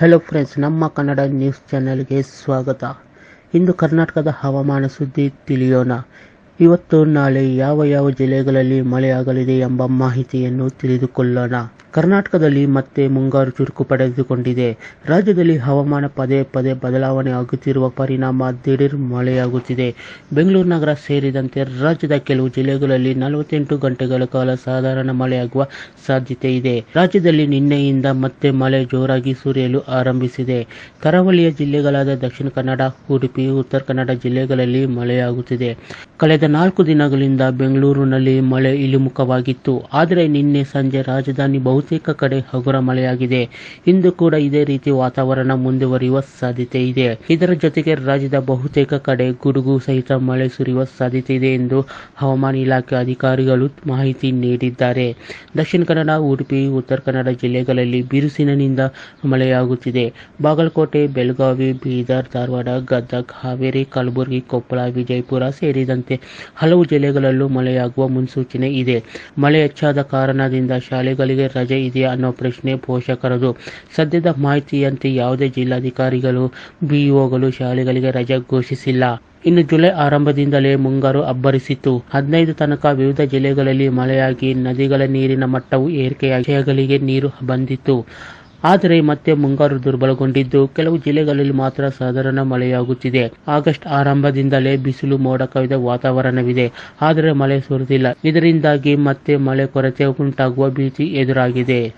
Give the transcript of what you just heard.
Hello friends ನಮ್ಮ Kannada news ಚಾನೆಲ್ಗೆ ಸ್ವಾಗತ. ಇಂದು ಕರ್ನಾಟಕದ ಹವಾಮಾನ ಸುದ್ದಿ ತಿಳಿಯೋಣ. ಇವತ್ತು ನಾಳೆ ಯಾವ ಯಾವ ಜಿಲ್ಲೆಗಳಲ್ಲಿ ಮಳೆಯಾಗಲಿದೆ ಎಂಬ ಮಾಹಿತಿಯನ್ನು ತಿಳಿದುಕೊಳ್ಳೋಣ. ಕರ್ನಾಟಕದಲ್ಲಿ ಮತ್ತೆ ಮುಂಗಾರು ಚುರುಕು ಪಡೆದುಕೊಂಡಿದೆ. ರಾಜ್ಯದಲ್ಲಿ ಹವಾಮಾನ ಪದೇ ಪದೇ ಬದಲಾವಣೆ ಆಗುತ್ತಿರುವ ಪರಿಣಾಮ ದಿಢೀರ್ ಮಳೆಯಾಗುತ್ತಿದೆ. ಬೆಂಗಳೂರು ನಗರ ಸೇರಿದಂತೆ ರಾಜ್ಯದ ಕೆಲವು ಜಿಲ್ಲೆಗಳಲ್ಲಿ ನಲವತ್ತೆಂಟು ಗಂಟೆಗಳ ಕಾಲ ಸಾಧಾರಣ ಮಳೆಯಾಗುವ ಸಾಧ್ಯತೆ ಇದೆ. ರಾಜ್ಯದಲ್ಲಿ ನಿನ್ನೆಯಿಂದ ಮತ್ತೆ ಮಳೆ ಜೋರಾಗಿ ಸುರಿಯಲು ಆರಂಭಿಸಿದೆ. ಕರಾವಳಿಯ ಜಿಲ್ಲೆಗಳಾದ ದಕ್ಷಿಣ ಕನ್ನಡ, ಉಡುಪಿ, ಉತ್ತರ ಕನ್ನಡ ಜಿಲ್ಲೆಗಳಲ್ಲಿ ಮಳೆಯಾಗುತ್ತಿದೆ. ಕಳೆದ ನಾಲ್ಕು ದಿನಗಳಿಂದ ಬೆಂಗಳೂರಿನಲ್ಲಿ ಮಳೆ ಇಳಿಮುಖವಾಗಿತ್ತು. ಆದರೆ ನಿನ್ನೆ ಸಂಜೆ ರಾಜಧಾನಿ ಬಹುತೇಕ ಕಡೆ ಹಗುರ ಮಳೆಯಾಗಿದೆ. ಇಂದು ಕೂಡ ಇದೇ ರೀತಿ ವಾತಾವರಣ ಮುಂದುವರಿಯುವ ಸಾಧ್ಯತೆ ಇದೆ. ಇದರ ಜೊತೆಗೆ ರಾಜ್ಯದ ಬಹುತೇಕ ಕಡೆ ಗುಡುಗು ಸಹಿತ ಮಳೆ ಸುರಿಯುವ ಸಾಧ್ಯತೆ ಇದೆ ಎಂದು ಹವಾಮಾನ ಇಲಾಖೆ ಅಧಿಕಾರಿಗಳು ಮಾಹಿತಿ ನೀಡಿದ್ದಾರೆ. ದಕ್ಷಿಣ ಕನ್ನಡ, ಉಡುಪಿ, ಉತ್ತರ ಕನ್ನಡ ಜಿಲ್ಲೆಗಳಲ್ಲಿ ಬಿರುಸಿನಿಂದ ಮಳೆಯಾಗುತ್ತಿದೆ. ಬಾಗಲಕೋಟೆ, ಬೆಳಗಾವಿ, ಬೀದರ್, ಧಾರವಾಡ, ಗದಗ, ಹಾವೇರಿ, ಕಲಬುರಗಿ, ಕೊಪ್ಪಳ, ವಿಜಯಪುರ ಸೇರಿದಂತೆ ಹಲವು ಜಿಲ್ಲೆಗಳಲ್ಲೂ ಮಳೆಯಾಗುವ ಮುನ್ಸೂಚನೆ ಇದೆ. ಮಳೆ ಹೆಚ್ಚಾದ ಕಾರಣದಿಂದ ಶಾಲೆಗಳಿಗೆ ರಜೆ ಇದೆಯಾ ಅನ್ನೋ ಪ್ರಶ್ನೆ ಪೋಷಕರದು. ಸದ್ಯದ ಮಾಹಿತಿಯಂತೆ ಯಾವುದೇ ಜಿಲ್ಲಾಧಿಕಾರಿಗಳು, ಬಿಇಒಗಳು ಶಾಲೆಗಳಿಗೆ ರಜೆ ಘೋಷಿಸಿಲ್ಲ. ಇನ್ನು ಜುಲೈ ಆರಂಭದಿಂದಲೇ ಮುಂಗಾರು ಅಬ್ಬರಿಸಿತ್ತು. ಹದಿನೈದು ತನಕ ವಿವಿಧ ಜಿಲ್ಲೆಗಳಲ್ಲಿ ಮಳೆಯಾಗಿ ನದಿಗಳ ನೀರಿನ ಮಟ್ಟವು ಏರಿಕೆಯಾಗಿ ನೀರು ಬಂದಿತ್ತು. ಆದರೆ ಮತ್ತೆ ಮುಂಗಾರು ದುರ್ಬಲಗೊಂಡಿದ್ದು ಕೆಲವು ಜಿಲ್ಲೆಗಳಲ್ಲಿ ಮಾತ್ರ ಸಾಧಾರಣ ಮಳೆಯಾಗುತ್ತಿದೆ. ಆಗಸ್ಟ್ ಆರಂಭದಿಂದಲೇ ಬಿಸಿಲು ಮೋಡ ಕವಿದ ವಾತಾವರಣವಿದೆ. ಆದರೆ ಮಳೆ ಸುರಿದಿಲ್ಲ. ಇದರಿಂದಾಗಿ ಮತ್ತೆ ಮಳೆ ಕೊರತೆ ಉಂಟಾಗುವ ಭೀತಿ ಎದುರಾಗಿದೆ.